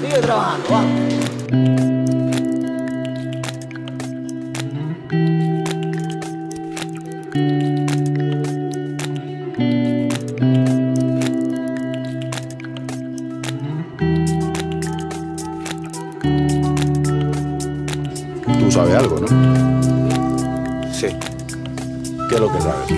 Sigue trabajando, vamos. Tú sabes algo, ¿no? Sí. ¿Qué es lo que sabes?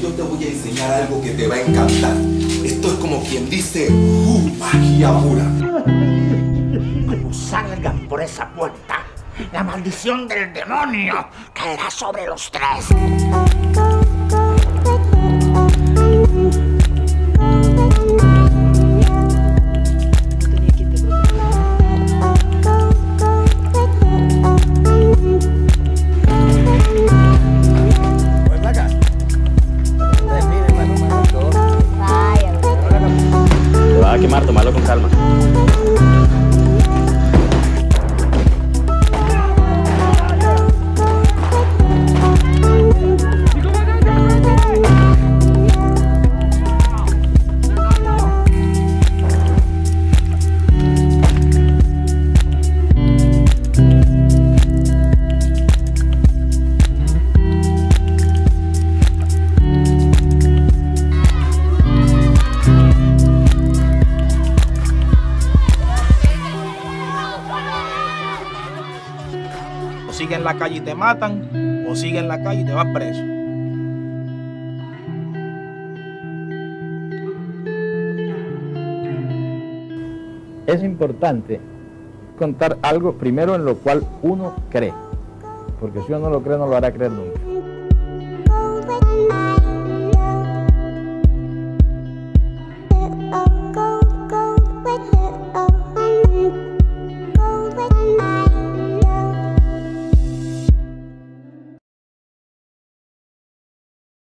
Yo te voy a enseñar algo que te va a encantar. Esto es como quien dice, ¡uh! magia pura. Cuando salgan por esa puerta, la maldición del demonio caerá sobre los tres. Tomarlo con calma. O sigue en la calle y te matan, o sigue en la calle y te vas preso. es importante contar algo primero en lo cual uno cree, porque si uno no lo cree no lo hará creer nunca.